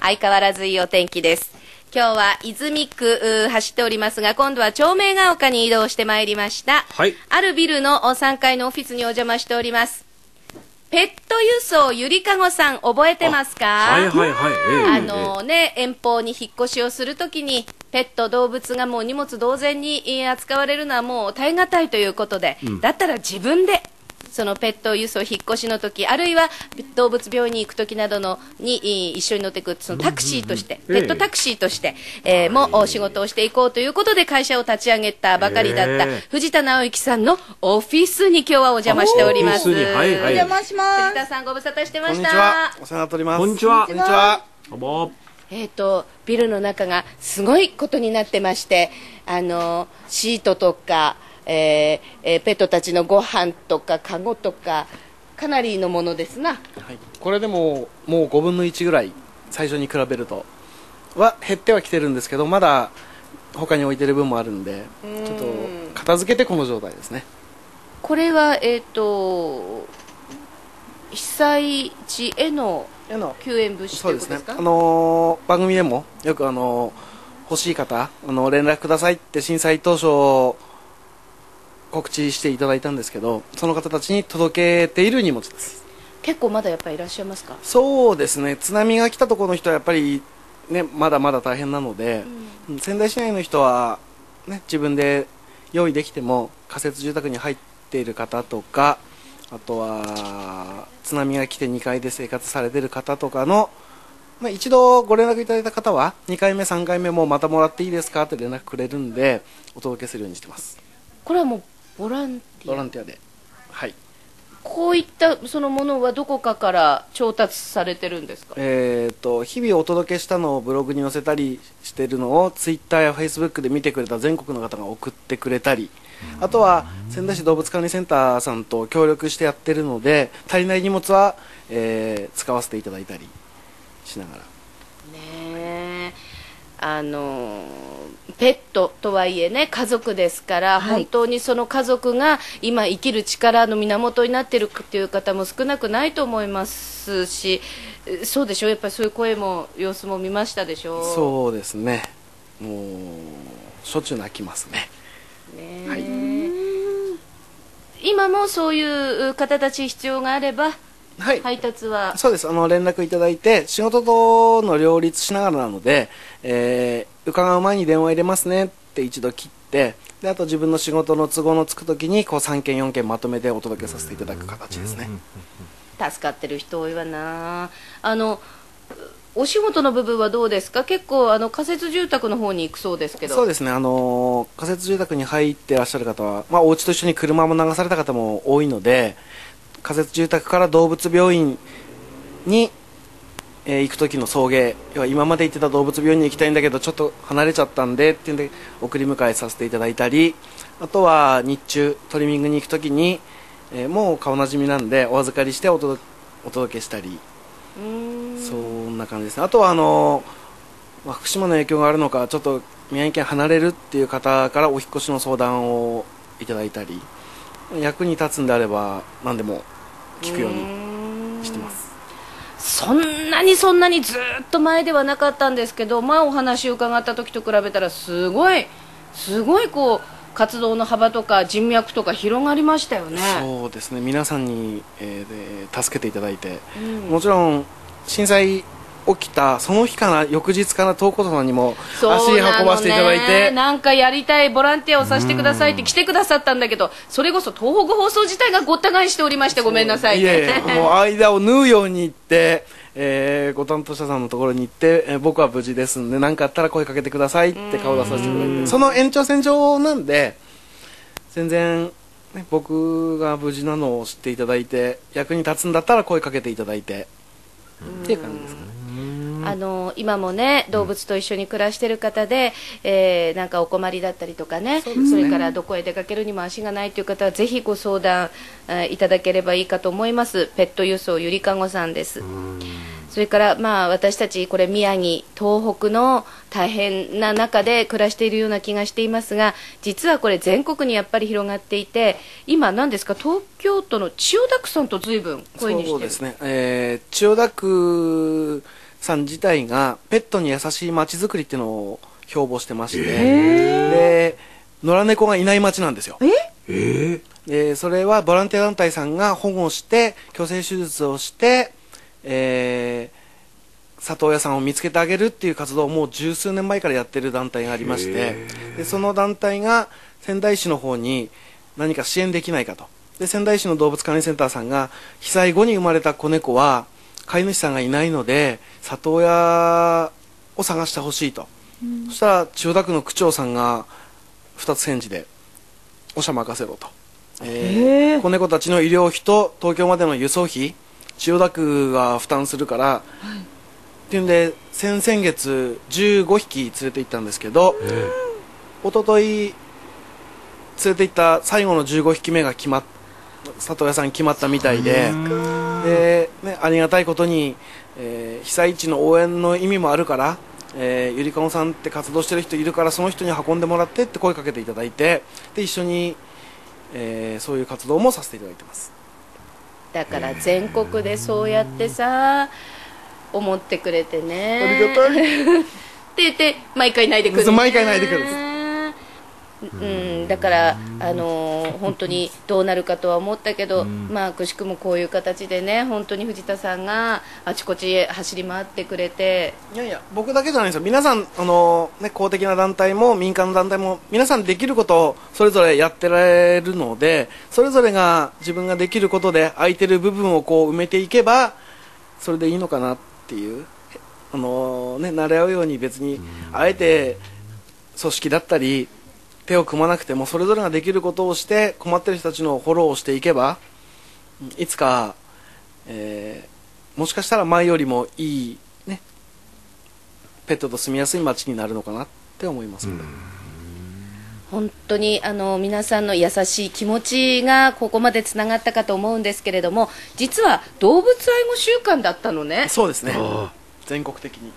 相変わらずいいお天気です。今日は泉区走っておりますが、今度は町名が丘に移動してまいりました。はいあるビルのお3階のオフィスにお邪魔しております。ペット輸送ゆりかごさん覚えてますか？はいはいはい。ええあのね、遠方に引っ越しをするときに、ペット、動物がもう荷物同然にえー扱われるのはもう耐え難いということで、だったら自分で、そのペット輸送引っ越しの時あるいは動物病院に行く時などのにえー一緒に乗っていくそのタクシーとして、うんうんペットタクシーとして、えーもお仕事をしていこうということで会社を立ち上げたばかりだった藤田直之さんのオフィスに今日はお邪魔しております。はいはいお邪魔します藤田さんご無沙汰してまこんした。にちは。お世話になっております。こんにちはこんにちは。えー、とビルの中がすごいことになってましてあのシートとか、えーえーペットたちのご飯とかカゴとかかなりのものですなはい。これでももう5分の1ぐらい最初に比べるとは減ってはきてるんですけど、まだ他に置いてる分もあるんで、ちょっと片付けてこの状態ですね。これは、えー、と被災地へのあの救援物資とそううことですか？あのー番組でもよくあのー欲しい方あの連絡くださいって震災当初告知していただいたんですけど、その方たちに届けている荷物です。結構まだやっぱりいらっしゃいますか？そうですね津波が来たところの人はやっぱり、ね、まだまだ大変なので、うん仙台市内の人は、ね、自分で用意できても仮設住宅に入っている方とかあとは津波が来て2階で生活されている方とかの、まあ、一度ご連絡いただいた方は2回目3回目もまたもらっていいですか？って連絡くれるんでお届けするようにしてます。これはもうボランティア。ボランティアで。はいこういったそのものはどこかから調達されてるんですか？えー、と日々お届けしたのをブログに載せたりしてるのをツイッターやフェイスブックで見てくれた全国の方が送ってくれたりあとは仙台市動物管理センターさんと協力してやってるので足りない荷物は、えー使わせていただいたりしながら。ねえ。あのペットとはいえね家族ですから、はい。本当にその家族が今生きる力の源になっているっていう方も少なくないと思いますしえそうでしょう？やっぱりそういう声も様子も見ましたでしょう？そうですね。もうしょっちゅう泣きますね。ねえ。はい。今もそういう方たち必要があればはい、配達は？そうです。あの連絡いただいて仕事との両立しながらなので、えー伺う前に電話入れますねって一度切ってであと自分の仕事の都合のつく時にこう3件4件まとめてお届けさせていただく形ですね、助かってる人多いわな。あのお仕事の部分はどうですか？結構あの仮設住宅の方に行くそうですけど。そうですね。あのー仮設住宅に入ってらっしゃる方は、まあ、お家と一緒に車も流された方も多いので仮設住宅から動物病院に、えー行く時の送迎。要は今まで行ってた動物病院に行きたいんだけどちょっと離れちゃったんでっていうんで送り迎えさせていただいたりあとは日中トリミングに行く時に、えーもう顔なじみなんでお預かりしてお届お届けしたり。そんな感じですね。あとはあの、まあ、福島の影響があるのかちょっと宮城県離れるっていう方からお引っ越しの相談をいただいたり役に立つんであれば何でも聞くようにしてます。そんなにそんなにずっと前ではなかったんですけどまあお話を伺った時と比べたらすごいすごいこう活動の幅とか人脈とか広がりましたよね。そうですね。皆さんに、えーで助けていただいて、もちろん震災起きたその日から翌日から東光さんにも足運ばせていただいねて。なんかやりたいボランティアをさせてくださいって来てくださったんだけどそれこそ東北放送自体がごった返しておりましてごめんなさいいやいやもう間を縫うように行って、えーご担当者さんのところに行って、えー僕は無事ですんで何かあったら声かけてくださいって顔出させていただいて。その延長線上なんで全然、ね、僕が無事なのを知っていただいて役に立つんだったら声かけていただいて。っていう感じですかねあの今もね動物と一緒に暮らしてる方で、えーなんかお困りだったりとかねそれからどこへ出かけるにも足がないという方はぜひご相談、えーいただければいいかと思います。ペット輸送ゆりかごさんです。そそれからまあ私たちこれ宮城東北の大変な中で暮らしているような気がしていますが実はこれ全国にやっぱり広がっていて今何ですか？東京都の千代田区さんと随分声にしてそうですね、えー、千代田区さん自体がペットに優しい街づくりっていうのを標榜してまして。で野良猫がいない街なんですよ。えでそれはボランティア団体さんが保護して矯正手術をして、えー里親さんを見つけてあげるっていう活動をもう十数年前からやってる団体がありまして。でその団体が仙台市の方に何か支援できないかと。で仙台市の動物管理センターさんが被災後に生まれた子猫は飼い主さんがいないので里親を探してほしいと、そしたら千代田区の区長さんが二つ返事で「おしゃ任せろ」と。えー子猫たちの医療費と東京までの輸送費千代田区が負担するから、っていうんで先々月15匹連れて行ったんですけど、一昨日連れて行った最後の15匹目が決まっ里親さんに決まったみたいで。で、ね、ありがたいことに、えー被災地の応援の意味もあるから、えーゆりかごさんって活動してる人いるからその人に運んでもらってって声かけていただいてで一緒に、えーそういう活動もさせていただいてます。だから全国でそうやってさ思ってくれてね。ありがたい。って言って毎回泣いてくる、そう毎回泣いてくるうん、だから、あのー本当にどうなるかとは思ったけど、まあくしくもこういう形でね本当に藤田さんがあちこちへ走り回ってくれて。いやいや僕だけじゃないですよ。皆さんあの、ね、公的な団体も民間の団体も皆さんできることをそれぞれやってられるのでそれぞれが自分ができることで空いてる部分をこう埋めていけばそれでいいのかなっていうあの、ね、慣れ合うように別にあえて組織だったり手を組まなくてもそれぞれができることをして困ってる人たちのフォローをしていけばうんいつか、えーもしかしたら前よりもいい、ね、ペットと住みやすい街になるのかなって思いますので、本当にあの皆さんの優しい気持ちがここまでつながったかと思うんですけれども実は動物愛護週間だったのね。そうですね全国的に。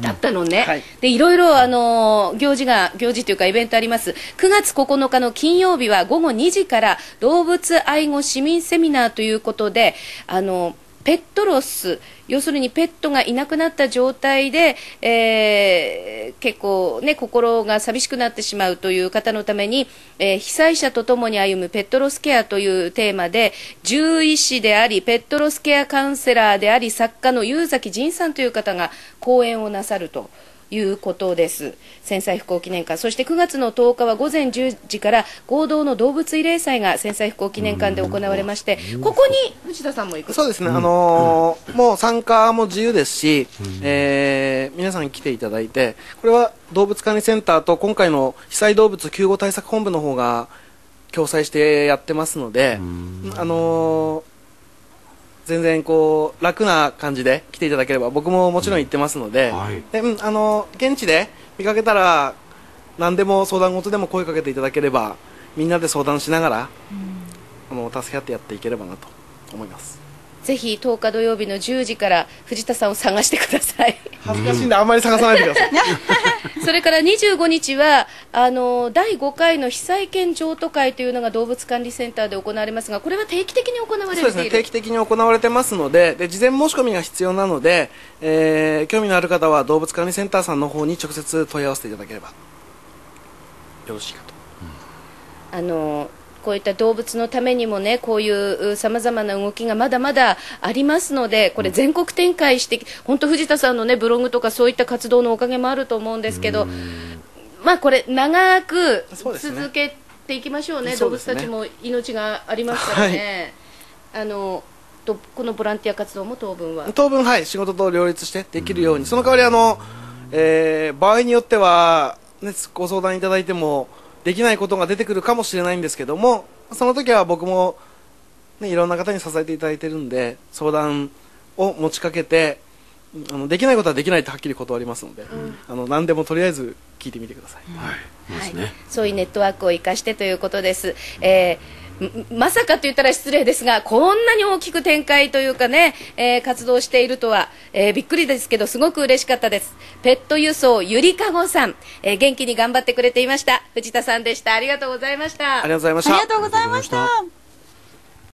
だったのね、はい。でいろいろあの行事が行事というかイベントあります。9月9日の金曜日は午後2時から動物愛護市民セミナーということであのペットロス要するにペットがいなくなった状態で、えー結構、ね、心が寂しくなってしまうという方のために、えー被災者とともに歩むペットロスケアというテーマで獣医師でありペットロスケアカウンセラーであり作家の優崎仁さんという方が講演をなさると。いうことです。戦災復興記念館。そして9月の10日は午前10時から合同の動物慰霊祭が戦災復興記念館で行われましてここに藤田さんも行く？そうですね、あのーもう参加も自由ですし、えー皆さん来ていただいてこれは動物管理センターと今回の被災動物救護対策本部の方が共催してやってますので、あのー全然こう楽な感じで来ていただければ僕ももちろん行ってますので,、はい。でうんあのー現地で見かけたら何でも相談事でも声かけていただければみんなで相談しながら、あの助け合ってやっていければなと思いますぜひ10日土曜日の10時から藤田さんを探してください。恥ずかしいんであんまり探さないでください。それから25日はあの第5回の被災犬譲渡会というのが動物管理センターで行われますがこれは定期的に行われている？そうですね定期的に行われてますのでで事前申し込みが必要なので、えー興味のある方は動物管理センターさんの方に直接問い合わせていただければ。よろしいかとあのこういった動物のためにもねこういうさまざまな動きがまだまだありますのでこれ全国展開して本当藤田さんのねブログとかそういった活動のおかげもあると思うんですけどまあこれ長く続けていきましょうね。ね。物たちも命がありますからね、あのとこのボランティア活動も当分は。当分はい仕事と両立してできるように。その代わりあの、えー場合によっては、ね、ご相談いただいてもできないことが出てくるかもしれないんですけどもその時は僕も、ね、いろんな方に支えていただいてるんで相談を持ちかけてあのできないことはできないってはっきり断りますので、あの何でもとりあえず聞いてみてください、はい。そうですね。そういうネットワークを生かしてということです。えーまさかと言ったら失礼ですが、こんなに大きく展開というかね、えー、活動しているとは、えー、びっくりですけど、すごく嬉しかったです。ペット輸送ゆりかごさん、えー、元気に頑張ってくれていました。藤田さんでした。ありがとうございました。ありがとうございました。ありがとうございました。